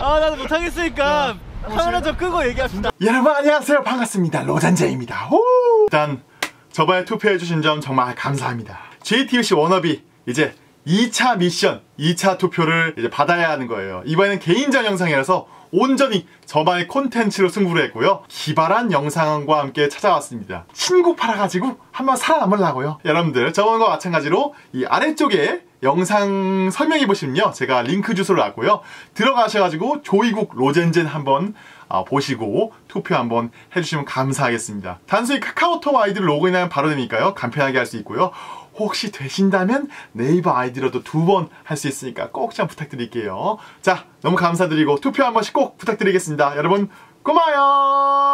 아 나도 못하겠으니까 카메라 좀 끄고 얘기합시다. 여러분 안녕하세요. 반갑습니다. 로잔제입니다. 오! 일단 저번에 투표해주신 점 정말 감사합니다. JTBC 워너비 이제 2차 미션 2차 투표를 이제 받아야 하는 거예요. 이번에는 개인전 영상이라서 온전히 저만의 콘텐츠로 승부를 했고요. 기발한 영상과 함께 찾아왔습니다. 친구 팔아가지고 한번 살아남으려고요. 여러분들 저번과 마찬가지로 이 아래쪽에 영상 설명해 보시면요. 제가 링크 주소를 놨고요. 들어가셔가지고 조이국 로젠젠 한번 아, 보시고 투표 한번 해주시면 감사하겠습니다. 단순히 카카오톡 아이디를 로그인하면 바로 되니까요? 간편하게 할 수 있고요 혹시 되신다면 네이버 아이디로도 두 번 할 수 있으니까 꼭 좀 부탁드릴게요. 자 너무 감사드리고 투표 한 번씩 꼭 부탁드리겠습니다. 여러분 고마워요